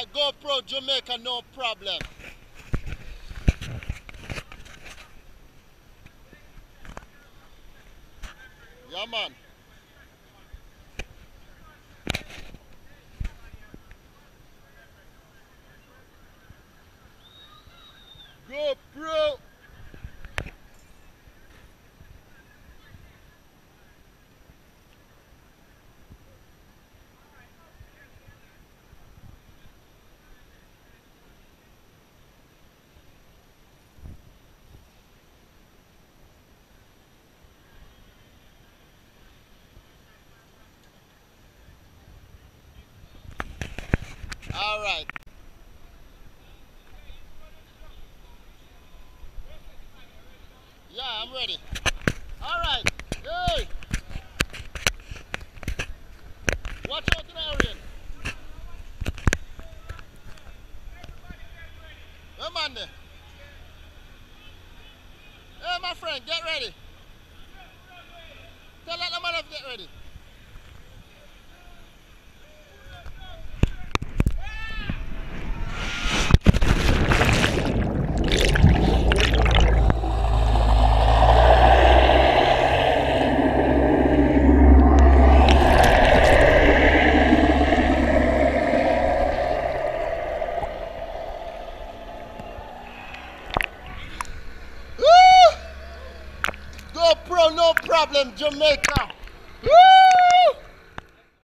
Alright, GoPro Jamaica, no problem. Yeah, man. GoPro. All right. Yeah, I'm ready. All right. Hey. Watch out the area. Come on there. Hey, my friend, get ready. Bro, no problem, Jamaica. Woo!